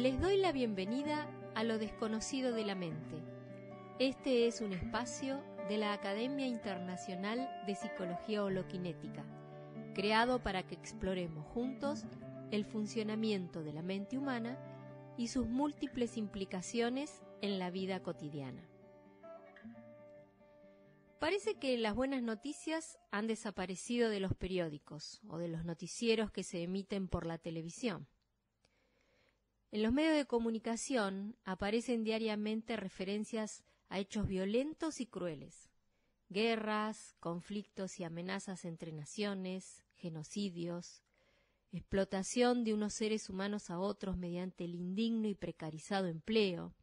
Les doy la bienvenida a lo desconocido de la mente. Este es un espacio de la Academia Internacional de Psicología Holoquinética, creado para que exploremos juntos el funcionamiento de la mente humana y sus múltiples implicaciones en la vida cotidiana. Parece que las buenas noticias han desaparecido de los periódicos o de los noticieros que se emiten por la televisión. En los medios de comunicación aparecen diariamente referencias a hechos violentos y crueles, guerras, conflictos y amenazas entre naciones, genocidios, explotación de unos seres humanos a otros mediante el indigno y precarizado empleo,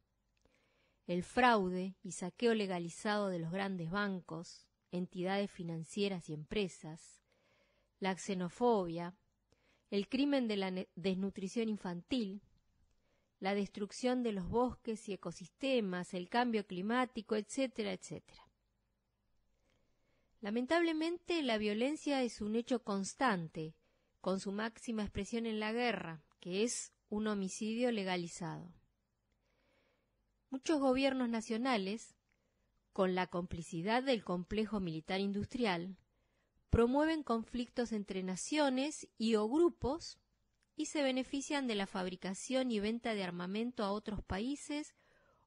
el fraude y saqueo legalizado de los grandes bancos, entidades financieras y empresas, la xenofobia, el crimen de la desnutrición infantil, la destrucción de los bosques y ecosistemas, el cambio climático, etcétera, etcétera. Lamentablemente, la violencia es un hecho constante, con su máxima expresión en la guerra, que es un homicidio legalizado. Muchos gobiernos nacionales, con la complicidad del complejo militar industrial, promueven conflictos entre naciones y o grupos y se benefician de la fabricación y venta de armamento a otros países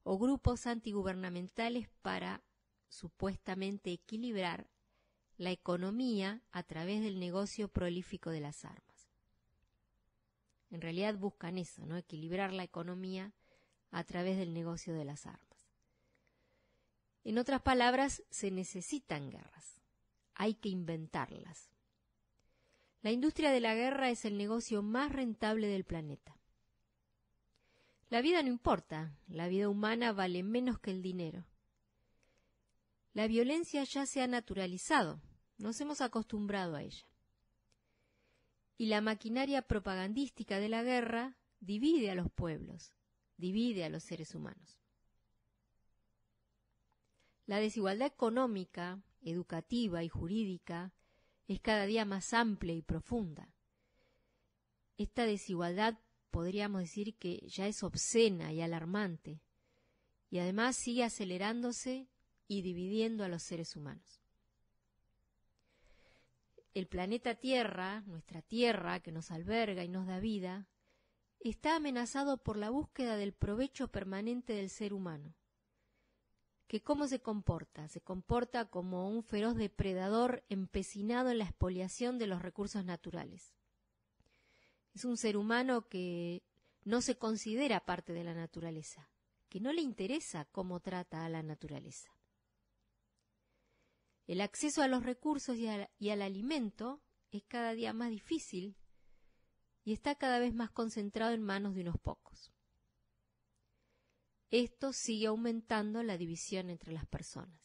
o grupos antigubernamentales para supuestamente equilibrar la economía a través del negocio prolífico de las armas. En realidad buscan eso, ¿no? Equilibrar la economía a través del negocio de las armas. En otras palabras, se necesitan guerras. Hay que inventarlas. La industria de la guerra es el negocio más rentable del planeta. La vida no importa, la vida humana vale menos que el dinero. La violencia ya se ha naturalizado, nos hemos acostumbrado a ella. Y la maquinaria propagandística de la guerra divide a los pueblos, divide a los seres humanos. La desigualdad económica, educativa y jurídica es cada día más amplia y profunda. Esta desigualdad podríamos decir que ya es obscena y alarmante, y además sigue acelerándose y dividiendo a los seres humanos. El planeta Tierra, nuestra Tierra que nos alberga y nos da vida, está amenazado por la búsqueda del provecho permanente del ser humano. ¿Que cómo se comporta? Se comporta como un feroz depredador empecinado en la expoliación de los recursos naturales. Es un ser humano que no se considera parte de la naturaleza, que no le interesa cómo trata a la naturaleza. El acceso a los recursos y, y al alimento es cada día más difícil y está cada vez más concentrado en manos de unos pocos. Esto sigue aumentando la división entre las personas.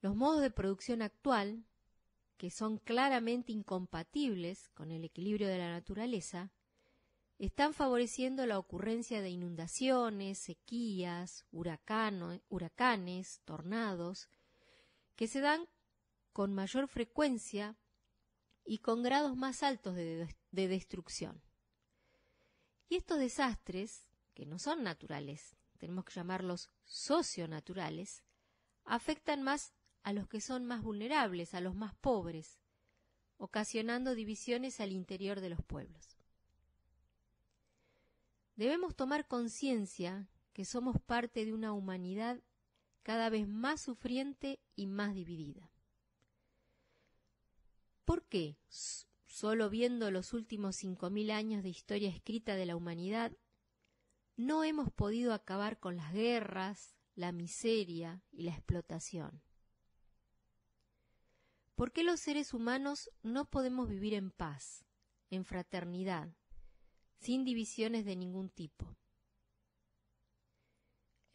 Los modos de producción actual, que son claramente incompatibles con el equilibrio de la naturaleza, están favoreciendo la ocurrencia de inundaciones, sequías, huracanes, tornados, que se dan con mayor frecuencia y con grados más altos de, destrucción. Y estos desastres, que no son naturales, tenemos que llamarlos socionaturales, afectan más a los que son más vulnerables, a los más pobres, ocasionando divisiones al interior de los pueblos. Debemos tomar conciencia que somos parte de una humanidad cada vez más sufriente y más dividida. ¿Por qué? Solo viendo los últimos cinco mil años de historia escrita de la humanidad, no hemos podido acabar con las guerras, la miseria y la explotación. ¿Por qué los seres humanos no podemos vivir en paz, en fraternidad, sin divisiones de ningún tipo?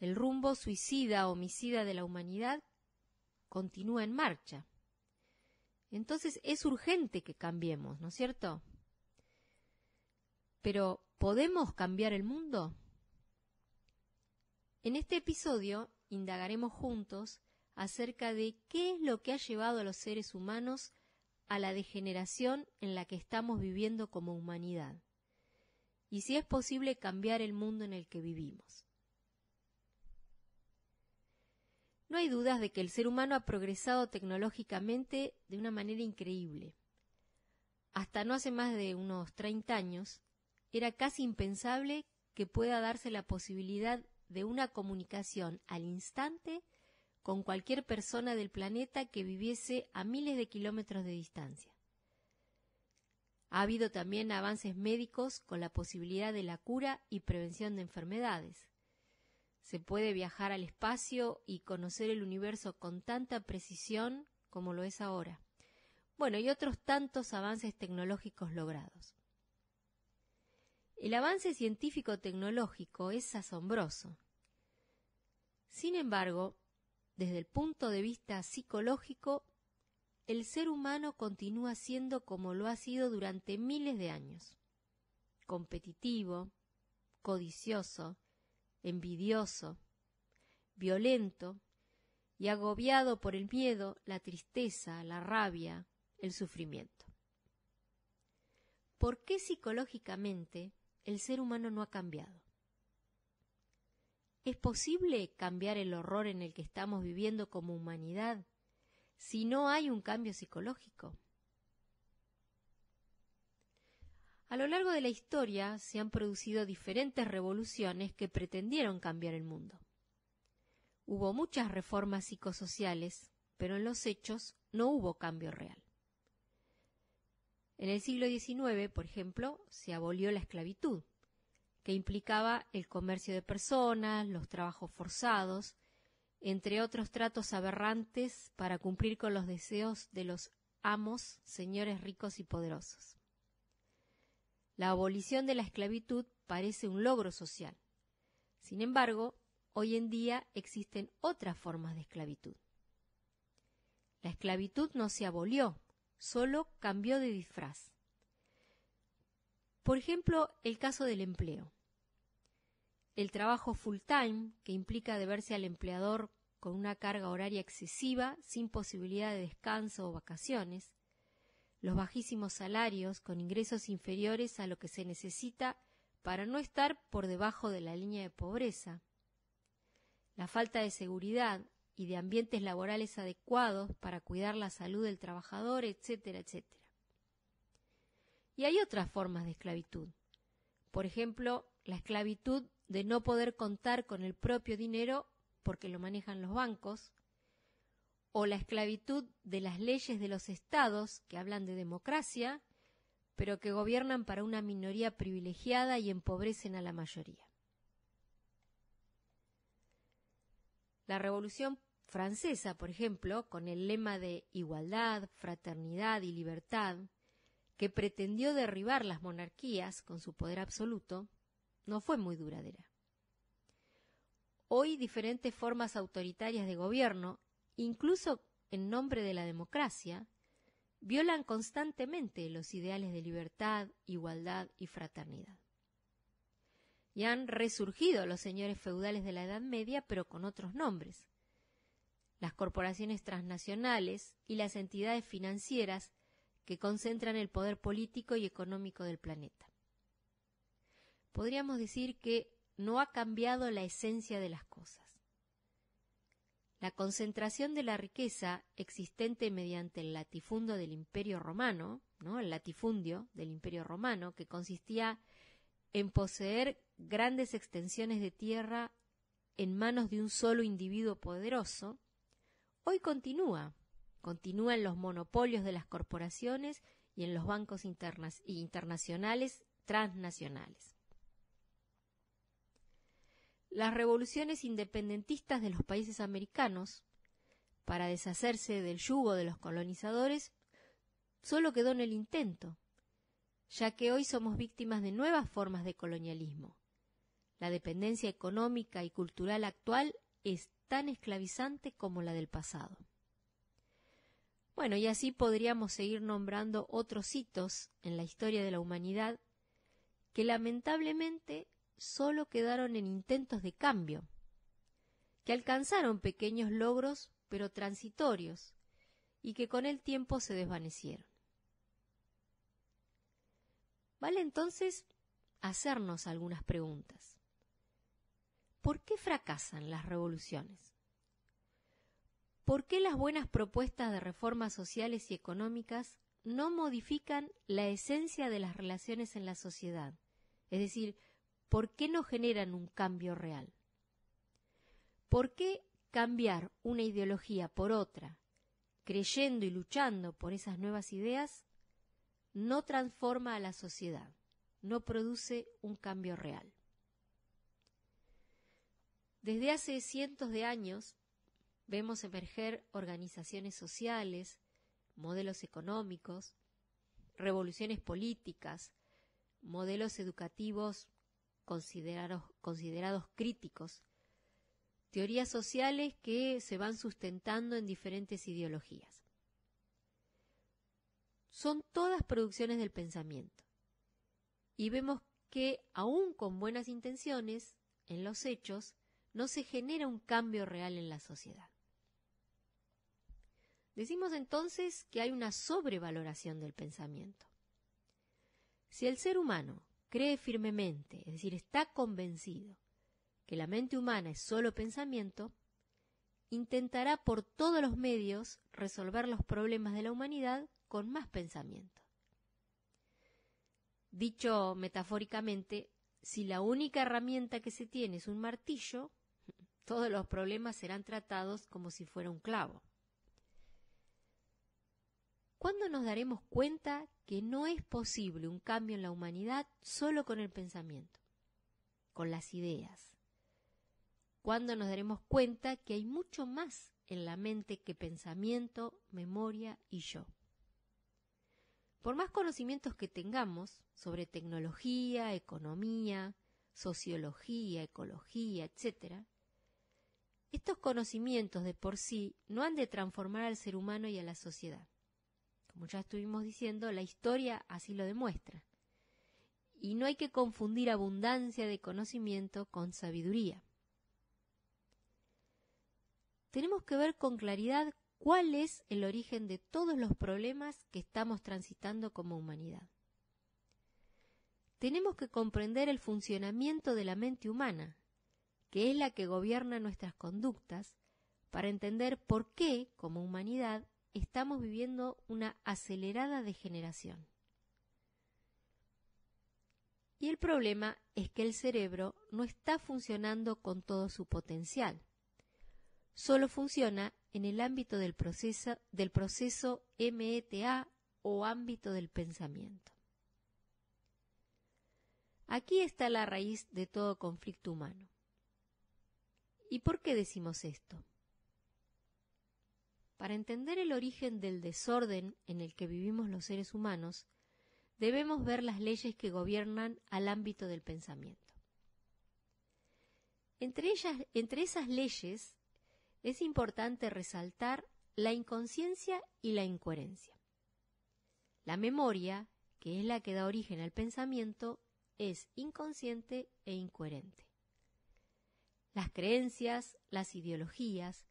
El rumbo suicida homicida de la humanidad continúa en marcha. Entonces es urgente que cambiemos, ¿no es cierto? Pero, ¿podemos cambiar el mundo? En este episodio indagaremos juntos acerca de qué es lo que ha llevado a los seres humanos a la degeneración en la que estamos viviendo como humanidad y si es posible cambiar el mundo en el que vivimos. No hay dudas de que el ser humano ha progresado tecnológicamente de una manera increíble. Hasta no hace más de unos 30 años, era casi impensable que pueda darse la posibilidad de una comunicación al instante con cualquier persona del planeta que viviese a miles de kilómetros de distancia. Ha habido también avances médicos con la posibilidad de la cura y prevención de enfermedades. Se puede viajar al espacio y conocer el universo con tanta precisión como lo es ahora. Bueno, y otros tantos avances tecnológicos logrados. El avance científico-tecnológico es asombroso. Sin embargo, desde el punto de vista psicológico, el ser humano continúa siendo como lo ha sido durante miles de años. Competitivo, codicioso, envidioso, violento y agobiado por el miedo, la tristeza, la rabia, el sufrimiento. ¿Por qué psicológicamente el ser humano no ha cambiado. ¿Es posible cambiar el horror en el que estamos viviendo como humanidad si no hay un cambio psicológico? A lo largo de la historia se han producido diferentes revoluciones que pretendieron cambiar el mundo. Hubo muchas reformas psicosociales, pero en los hechos no hubo cambio real. En el siglo XIX, por ejemplo, se abolió la esclavitud, que implicaba el comercio de personas, los trabajos forzados, entre otros tratos aberrantes para cumplir con los deseos de los amos, señores ricos y poderosos. La abolición de la esclavitud parece un logro social. Sin embargo, hoy en día existen otras formas de esclavitud. La esclavitud no se abolió, solo cambió de disfraz. Por ejemplo, el caso del empleo. El trabajo full time, que implica deberse al empleador con una carga horaria excesiva, sin posibilidad de descanso o vacaciones, los bajísimos salarios con ingresos inferiores a lo que se necesita para no estar por debajo de la línea de pobreza, la falta de seguridad y de ambientes laborales adecuados para cuidar la salud del trabajador, etcétera, etcétera. Y hay otras formas de esclavitud. Por ejemplo, la esclavitud de no poder contar con el propio dinero porque lo manejan los bancos, o la esclavitud de las leyes de los estados que hablan de democracia, pero que gobiernan para una minoría privilegiada y empobrecen a la mayoría. La revolución francesa, por ejemplo, con el lema de igualdad, fraternidad y libertad, que pretendió derribar las monarquías con su poder absoluto, no fue muy duradera. Hoy diferentes formas autoritarias de gobierno, incluso en nombre de la democracia, violan constantemente los ideales de libertad, igualdad y fraternidad. Y han resurgido los señores feudales de la Edad Media, pero con otros nombres, las corporaciones transnacionales y las entidades financieras que concentran el poder político y económico del planeta. Podríamos decir que no ha cambiado la esencia de las cosas. La concentración de la riqueza existente mediante el latifundio del Imperio Romano, ¿no? el latifundio del Imperio Romano, que consistía en poseer grandes extensiones de tierra en manos de un solo individuo poderoso, hoy continúa. Continúa en los monopolios de las corporaciones y en los bancos internacionales transnacionales. Las revoluciones independentistas de los países americanos, para deshacerse del yugo de los colonizadores, solo quedó en el intento, ya que hoy somos víctimas de nuevas formas de colonialismo. La dependencia económica y cultural actual es tan esclavizante como la del pasado. Bueno, y así podríamos seguir nombrando otros hitos en la historia de la humanidad que lamentablemente solo quedaron en intentos de cambio, que alcanzaron pequeños logros pero transitorios y que con el tiempo se desvanecieron. Vale entonces hacernos algunas preguntas. ¿Por qué fracasan las revoluciones? ¿Por qué las buenas propuestas de reformas sociales y económicas no modifican la esencia de las relaciones en la sociedad? Es decir, ¿por qué no generan un cambio real? ¿Por qué cambiar una ideología por otra, creyendo y luchando por esas nuevas ideas, no transforma a la sociedad, no produce un cambio real? Desde hace cientos de años vemos emerger organizaciones sociales, modelos económicos, revoluciones políticas, modelos educativos considerados, considerados críticos, teorías sociales que se van sustentando en diferentes ideologías. Son todas producciones del pensamiento. Y vemos que, aun con buenas intenciones, en los hechos, no se genera un cambio real en la sociedad. Decimos entonces que hay una sobrevaloración del pensamiento. Si el ser humano cree firmemente, es decir, está convencido que la mente humana es solo pensamiento, intentará por todos los medios resolver los problemas de la humanidad con más pensamiento. Dicho metafóricamente, si la única herramienta que se tiene es un martillo, todos los problemas serán tratados como si fuera un clavo. ¿Cuándo nos daremos cuenta que no es posible un cambio en la humanidad solo con el pensamiento, con las ideas? ¿Cuándo nos daremos cuenta que hay mucho más en la mente que pensamiento, memoria y yo? Por más conocimientos que tengamos sobre tecnología, economía, sociología, ecología, etc., estos conocimientos de por sí no han de transformar al ser humano y a la sociedad. Como ya estuvimos diciendo, la historia así lo demuestra. Y no hay que confundir abundancia de conocimiento con sabiduría tenemos que ver con claridad cuál es el origen de todos los problemas que estamos transitando como humanidad. Tenemos que comprender el funcionamiento de la mente humana, que es la que gobierna nuestras conductas, para entender por qué, como humanidad, estamos viviendo una acelerada degeneración. Y el problema es que el cerebro no está funcionando con todo su potencial solo funciona en el ámbito del proceso, del proceso META o ámbito del pensamiento. Aquí está la raíz de todo conflicto humano. ¿Y por qué decimos esto? Para entender el origen del desorden en el que vivimos los seres humanos, debemos ver las leyes que gobiernan al ámbito del pensamiento. Entre, ellas, entre esas leyes es importante resaltar la inconsciencia y la incoherencia. La memoria, que es la que da origen al pensamiento, es inconsciente e incoherente. Las creencias, las ideologías,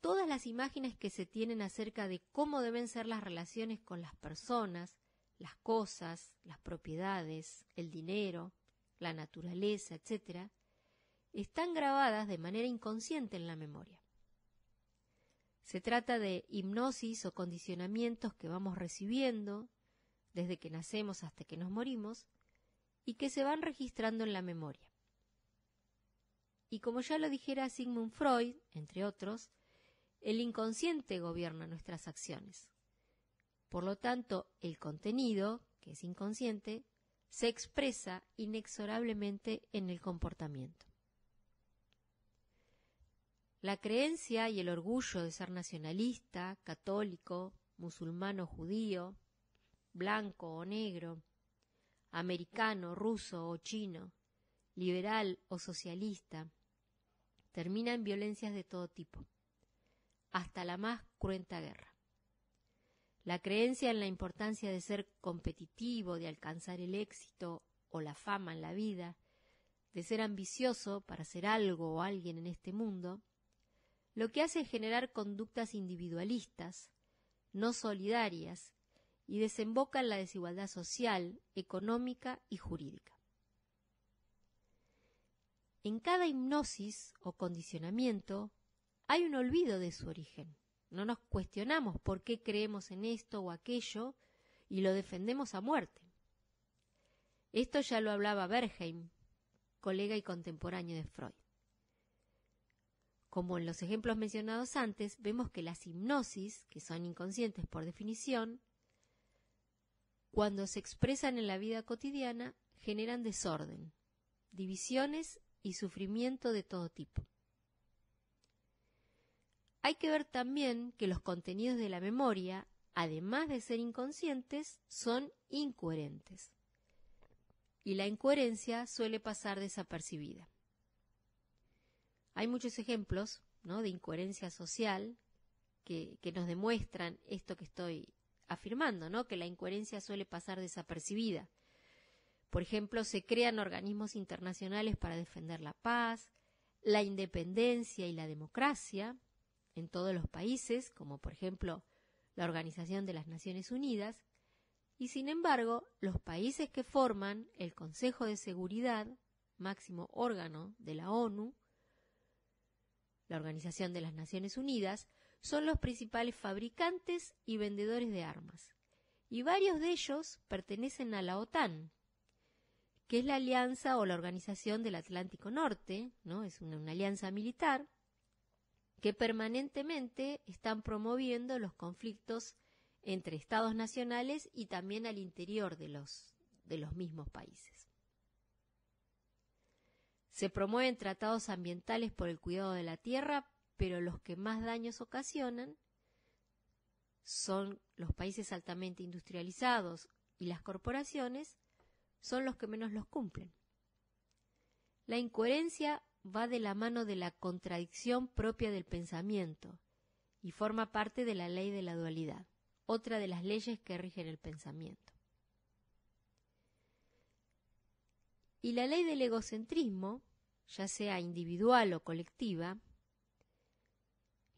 todas las imágenes que se tienen acerca de cómo deben ser las relaciones con las personas, las cosas, las propiedades, el dinero, la naturaleza, etc., están grabadas de manera inconsciente en la memoria. Se trata de hipnosis o condicionamientos que vamos recibiendo desde que nacemos hasta que nos morimos y que se van registrando en la memoria. Y como ya lo dijera Sigmund Freud, entre otros, el inconsciente gobierna nuestras acciones. Por lo tanto, el contenido, que es inconsciente, se expresa inexorablemente en el comportamiento. La creencia y el orgullo de ser nacionalista, católico, musulmano judío, blanco o negro, americano, ruso o chino, liberal o socialista, termina en violencias de todo tipo, hasta la más cruenta guerra. La creencia en la importancia de ser competitivo, de alcanzar el éxito o la fama en la vida, de ser ambicioso para ser algo o alguien en este mundo, lo que hace es generar conductas individualistas, no solidarias, y desemboca en la desigualdad social, económica y jurídica. En cada hipnosis o condicionamiento hay un olvido de su origen. No nos cuestionamos por qué creemos en esto o aquello y lo defendemos a muerte. Esto ya lo hablaba Bergheim, colega y contemporáneo de Freud. Como en los ejemplos mencionados antes, vemos que las hipnosis, que son inconscientes por definición, cuando se expresan en la vida cotidiana, generan desorden, divisiones y sufrimiento de todo tipo. Hay que ver también que los contenidos de la memoria, además de ser inconscientes, son incoherentes. Y la incoherencia suele pasar desapercibida. Hay muchos ejemplos de incoherencia social que, que, nos demuestran esto que estoy afirmando, ¿no? que la incoherencia suele pasar desapercibida. Por ejemplo, se crean organismos internacionales para defender la paz, la independencia y la democracia en todos los países, como por ejemplo la Organización de las Naciones Unidas, y sin embargo, los países que forman el Consejo de Seguridad, máximo órgano de la ONU, la Organización de las Naciones Unidas, son los principales fabricantes y vendedores de armas, y varios de ellos pertenecen a la OTAN, que es la alianza o la organización del Atlántico Norte, ¿no? Es una, alianza militar que permanentemente están promoviendo los conflictos entre estados nacionales y también al interior de los, de los mismos países. Se promueven tratados ambientales por el cuidado de la tierra, pero los que más daños ocasionan son los países altamente industrializados y las corporaciones son los que menos los cumplen. La incoherencia va de la mano de la contradicción propia del pensamiento y forma parte de la ley de la dualidad, otra de las leyes que rigen el pensamiento. Y la ley del egocentrismo, ya sea individual o colectiva,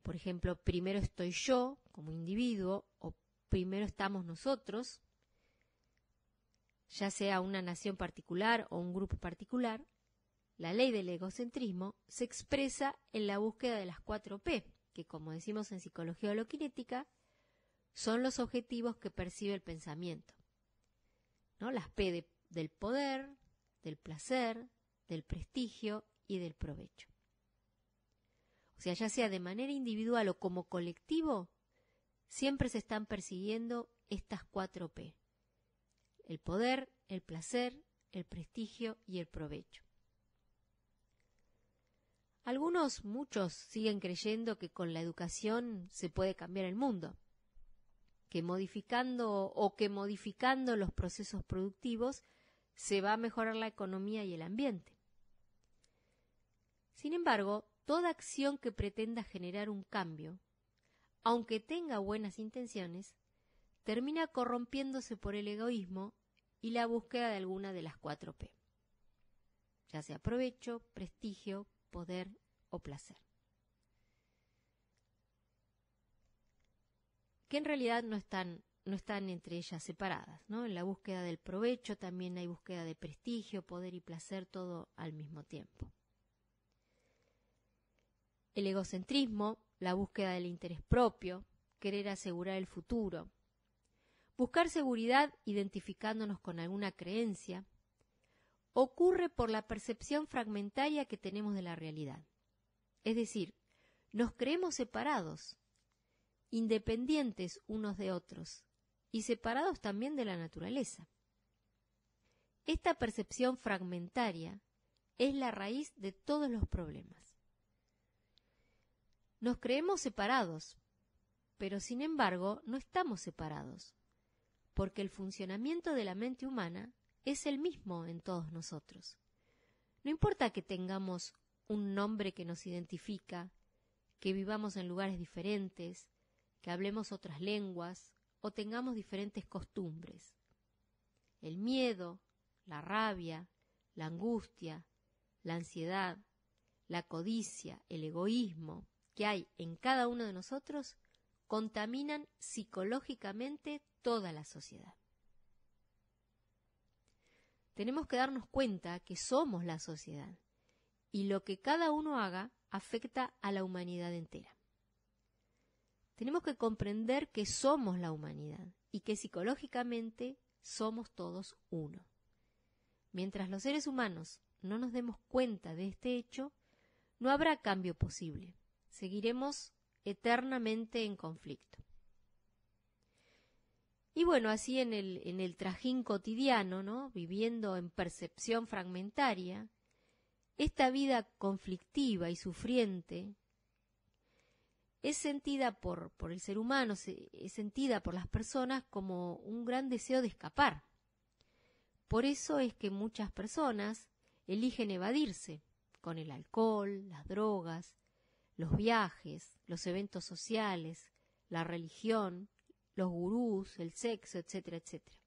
por ejemplo, primero estoy yo como individuo o primero estamos nosotros, ya sea una nación particular o un grupo particular, la ley del egocentrismo se expresa en la búsqueda de las cuatro P, que como decimos en psicología holoquinética, son los objetivos que percibe el pensamiento. ¿no? Las P del poder, del placer, del prestigio y del provecho. O sea, ya sea de manera individual o como colectivo, siempre se están persiguiendo estas cuatro P. El poder, el placer, el prestigio y el provecho. Algunos, muchos, siguen creyendo que con la educación se puede cambiar el mundo, que modificando o que modificando los procesos productivos se va a mejorar la economía y el ambiente. Sin embargo, toda acción que pretenda generar un cambio, aunque tenga buenas intenciones, termina corrompiéndose por el egoísmo y la búsqueda de alguna de las cuatro P, ya sea provecho, prestigio, poder o placer. Que en realidad no están, no están entre ellas separadas, ¿no? En la búsqueda del provecho también hay búsqueda de prestigio, poder y placer, todo al mismo tiempo. El egocentrismo, la búsqueda del interés propio, querer asegurar el futuro, buscar seguridad identificándonos con alguna creencia, ocurre por la percepción fragmentaria que tenemos de la realidad. Es decir, nos creemos separados, independientes unos de otros y separados también de la naturaleza. Esta percepción fragmentaria es la raíz de todos los problemas. Nos creemos separados, pero sin embargo no estamos separados, porque el funcionamiento de la mente humana es el mismo en todos nosotros. No importa que tengamos un nombre que nos identifica, que vivamos en lugares diferentes, que hablemos otras lenguas o tengamos diferentes costumbres. El miedo, la rabia, la angustia, la ansiedad, la codicia, el egoísmo que hay en cada uno de nosotros contaminan psicológicamente toda la sociedad tenemos que darnos cuenta que somos la sociedad y lo que cada uno haga afecta a la humanidad entera. Tenemos que comprender que somos la humanidad y que psicológicamente somos todos uno. Mientras los seres humanos no nos demos cuenta de este hecho, no habrá cambio posible. Seguiremos eternamente en conflicto. Y bueno, así en el, en el trajín cotidiano, ¿no? viviendo en percepción fragmentaria, esta vida conflictiva y sufriente es sentida por, por el ser humano, es sentida por las personas como un gran deseo de escapar. Por eso es que muchas personas eligen evadirse con el alcohol, las drogas, los viajes, los eventos sociales, la religión, los gurús, el sexo, etcétera, etcétera.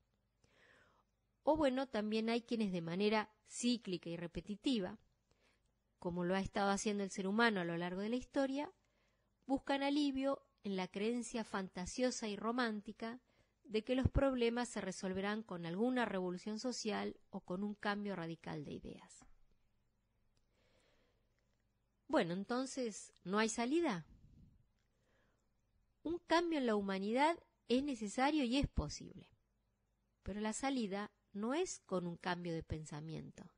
O bueno, también hay quienes de manera cíclica y repetitiva como lo ha estado haciendo el ser humano a lo largo de la historia, buscan alivio en la creencia fantasiosa y romántica de que los problemas se resolverán con alguna revolución social o con un cambio radical de ideas. Bueno, entonces, ¿no hay salida? Un cambio en la humanidad es necesario y es posible, pero la salida no es con un cambio de pensamiento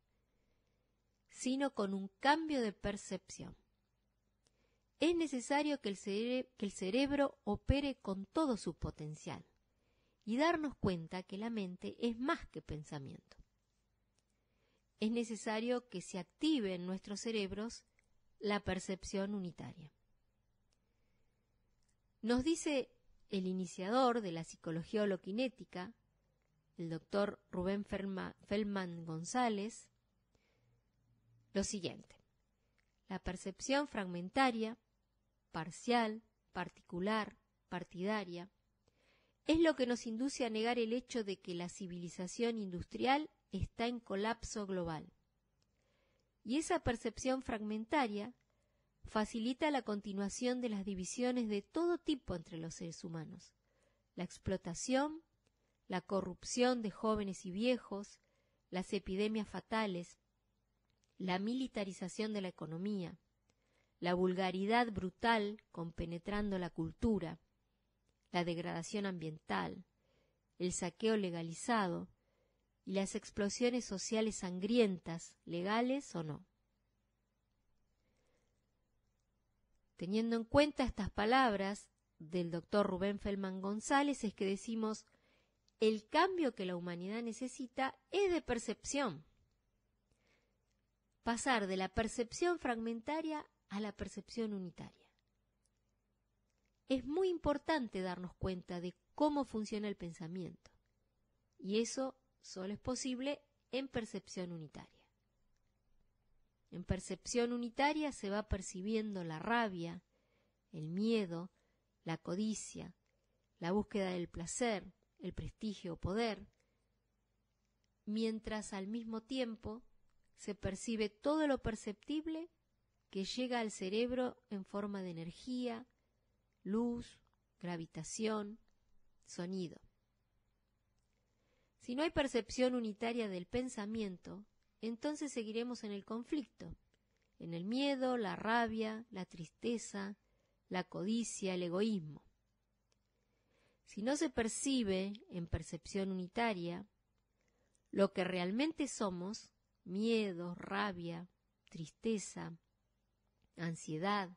sino con un cambio de percepción. Es necesario que el, cerebro opere con todo su potencial y darnos cuenta que la mente es más que pensamiento. Es necesario que se active en nuestros cerebros la percepción unitaria. Nos dice el iniciador de la psicología holoquinética, el doctor Rubén Feldman González, lo siguiente. La percepción fragmentaria, parcial, particular, partidaria, es lo que nos induce a negar el hecho de que la civilización industrial está en colapso global. Y esa percepción fragmentaria facilita la continuación de las divisiones de todo tipo entre los seres humanos, la explotación, la corrupción de jóvenes y viejos, las epidemias fatales, la militarización de la economía, la vulgaridad brutal compenetrando la cultura, la degradación ambiental, el saqueo legalizado y las explosiones sociales sangrientas, legales o no. Teniendo en cuenta estas palabras del doctor Rubén Feldman González es que decimos el cambio que la humanidad necesita es de percepción pasar de la percepción fragmentaria a la percepción unitaria. Es muy importante darnos cuenta de cómo funciona el pensamiento, y eso solo es posible en percepción unitaria. En percepción unitaria se va percibiendo la rabia, el miedo, la codicia, la búsqueda del placer, el prestigio o poder, mientras al mismo tiempo se percibe todo lo perceptible que llega al cerebro en forma de energía, luz, gravitación, sonido. Si no hay percepción unitaria del pensamiento, entonces seguiremos en el conflicto, en el miedo, la rabia, la tristeza, la codicia, el egoísmo. Si no se percibe en percepción unitaria lo que realmente somos, miedo, rabia, tristeza, ansiedad,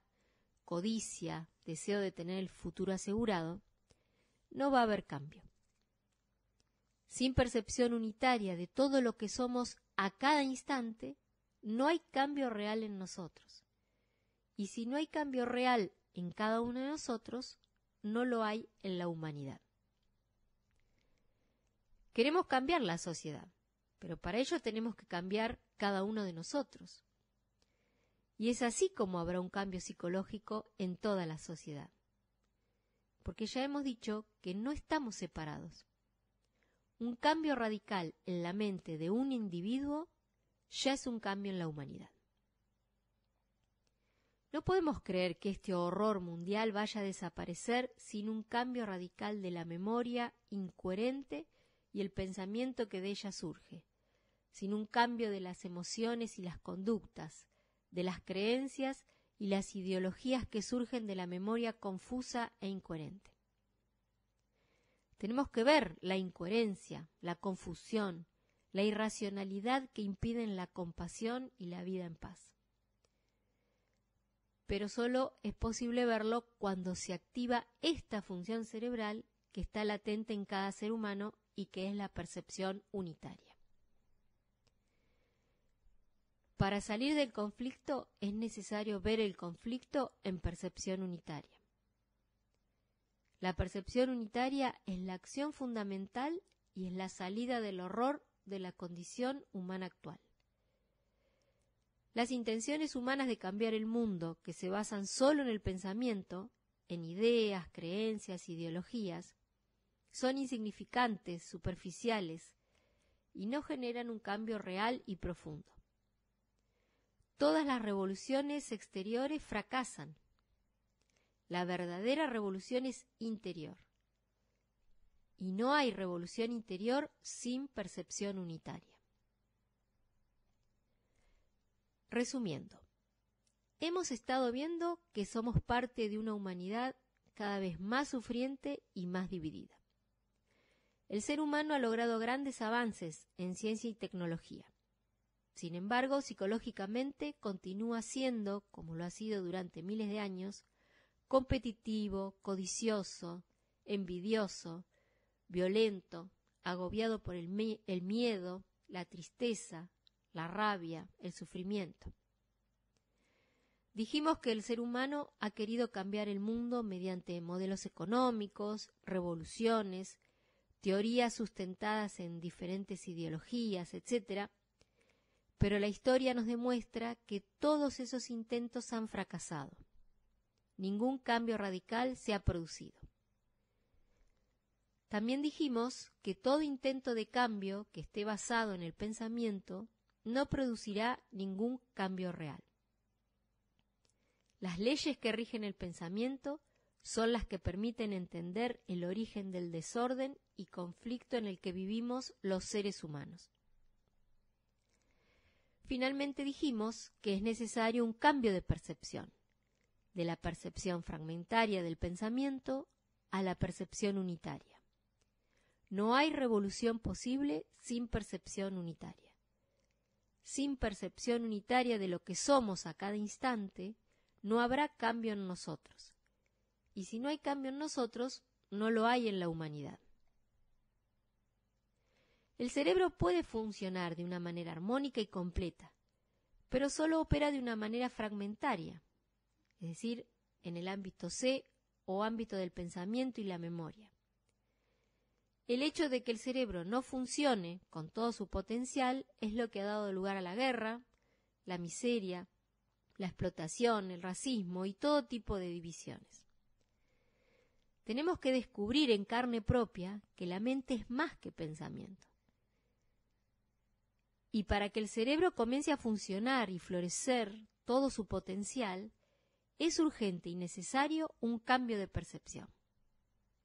codicia, deseo de tener el futuro asegurado, no va a haber cambio. Sin percepción unitaria de todo lo que somos a cada instante, no hay cambio real en nosotros. Y si no hay cambio real en cada uno de nosotros, no lo hay en la humanidad. Queremos cambiar la sociedad, pero para ello tenemos que cambiar cada uno de nosotros. Y es así como habrá un cambio psicológico en toda la sociedad. Porque ya hemos dicho que no estamos separados. Un cambio radical en la mente de un individuo ya es un cambio en la humanidad. No podemos creer que este horror mundial vaya a desaparecer sin un cambio radical de la memoria incoherente y el pensamiento que de ella surge, sin un cambio de las emociones y las conductas, de las creencias y las ideologías que surgen de la memoria confusa e incoherente. Tenemos que ver la incoherencia, la confusión, la irracionalidad que impiden la compasión y la vida en paz. Pero solo es posible verlo cuando se activa esta función cerebral que está latente en cada ser humano y que es la percepción unitaria. Para salir del conflicto es necesario ver el conflicto en percepción unitaria. La percepción unitaria es la acción fundamental y es la salida del horror de la condición humana actual. Las intenciones humanas de cambiar el mundo, que se basan solo en el pensamiento, en ideas, creencias, ideologías, son insignificantes, superficiales, y no generan un cambio real y profundo. Todas las revoluciones exteriores fracasan. La verdadera revolución es interior. Y no hay revolución interior sin percepción unitaria. Resumiendo, hemos estado viendo que somos parte de una humanidad cada vez más sufriente y más dividida. El ser humano ha logrado grandes avances en ciencia y tecnología. Sin embargo, psicológicamente continúa siendo, como lo ha sido durante miles de años, competitivo, codicioso, envidioso, violento, agobiado por el, miedo, la tristeza, la rabia, el sufrimiento. Dijimos que el ser humano ha querido cambiar el mundo mediante modelos económicos, revoluciones, teorías sustentadas en diferentes ideologías, etc., pero la historia nos demuestra que todos esos intentos han fracasado. Ningún cambio radical se ha producido. También dijimos que todo intento de cambio que esté basado en el pensamiento no producirá ningún cambio real. Las leyes que rigen el pensamiento son las que permiten entender el origen del desorden y conflicto en el que vivimos los seres humanos. Finalmente dijimos que es necesario un cambio de percepción, de la percepción fragmentaria del pensamiento a la percepción unitaria. No hay revolución posible sin percepción unitaria. Sin percepción unitaria de lo que somos a cada instante, no habrá cambio en nosotros. Y si no hay cambio en nosotros, no lo hay en la humanidad. El cerebro puede funcionar de una manera armónica y completa, pero solo opera de una manera fragmentaria, es decir, en el ámbito C o ámbito del pensamiento y la memoria. El hecho de que el cerebro no funcione con todo su potencial es lo que ha dado lugar a la guerra, la miseria, la explotación, el racismo y todo tipo de divisiones. Tenemos que descubrir en carne propia que la mente es más que pensamiento. Y para que el cerebro comience a funcionar y florecer todo su potencial, es urgente y necesario un cambio de percepción.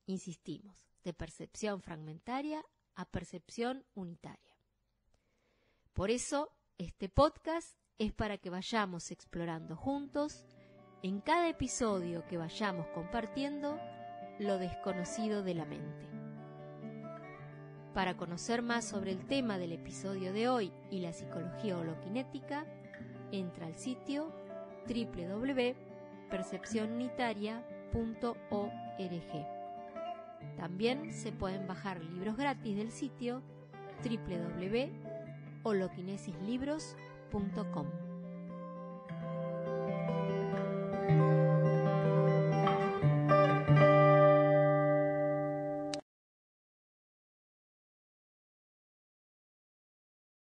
Insistimos, de percepción fragmentaria a percepción unitaria. Por eso, este podcast es para que vayamos explorando juntos, en cada episodio que vayamos compartiendo, lo desconocido de la mente. Para conocer más sobre el tema del episodio de hoy y la psicología holoquinética, entra al sitio www.percepcionunitaria.org. También se pueden bajar libros gratis del sitio www.holokinesislibros.com.